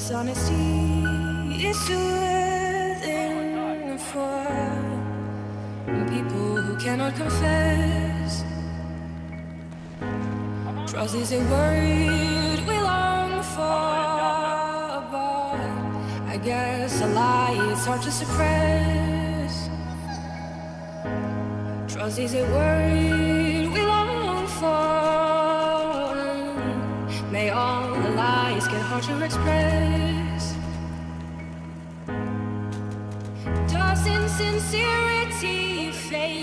Dishonesty is soothing for people who cannot confess. Trust is a word we long for, but I guess a lie is hard to suppress. Trust is a word express. Does fade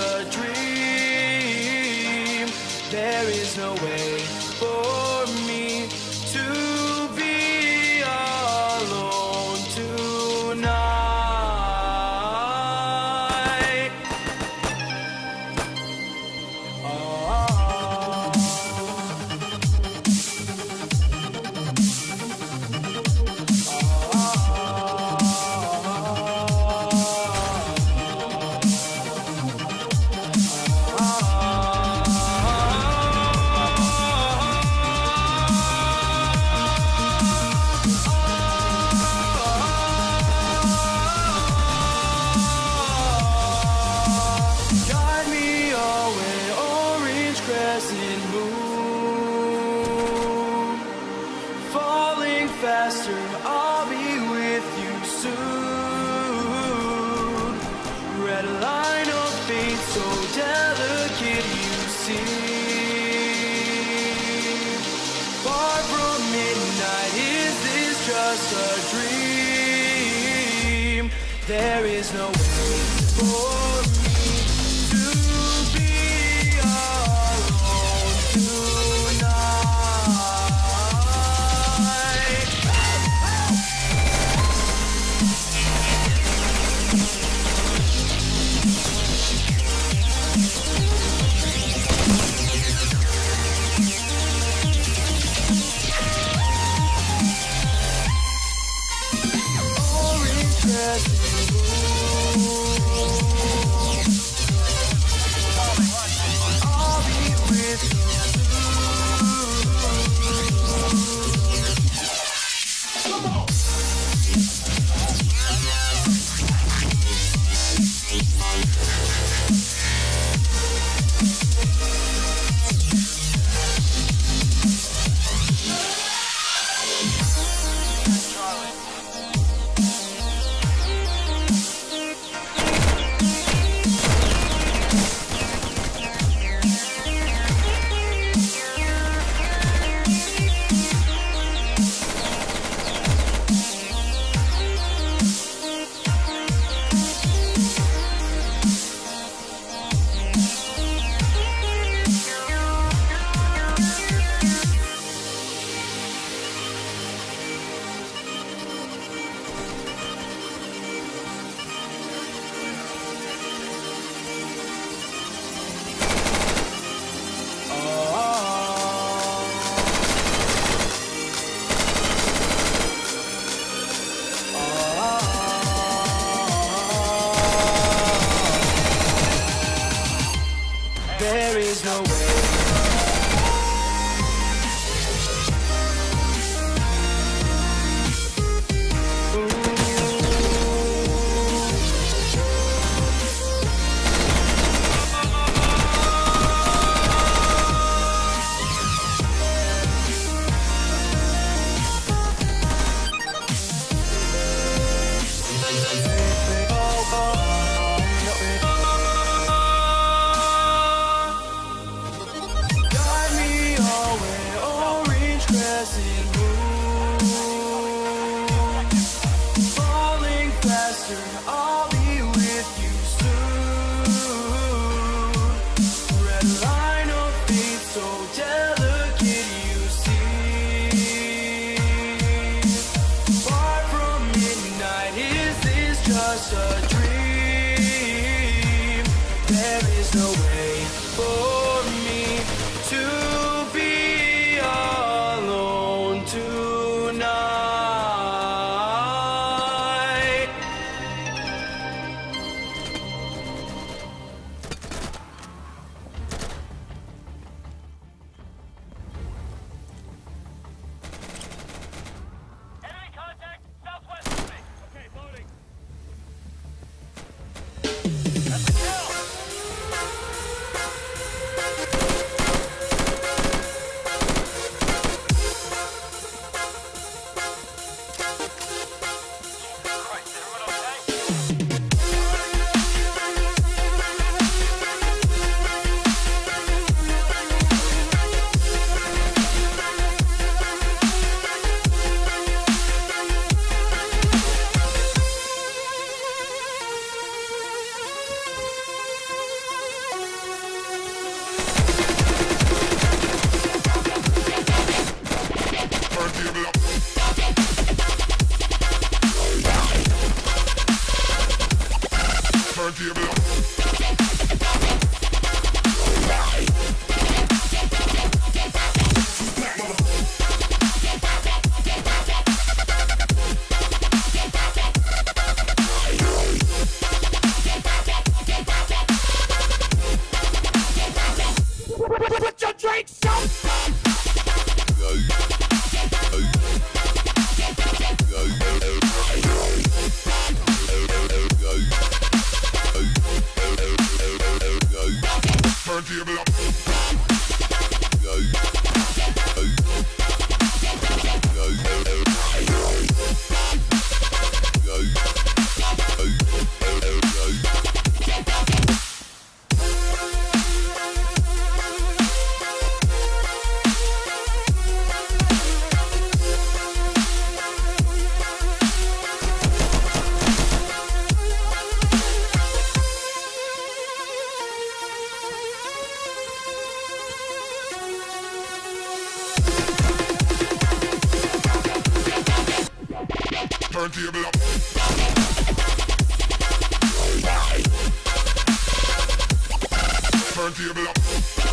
just There is no way. a dream. There is no turntable up.